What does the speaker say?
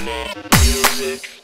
Music.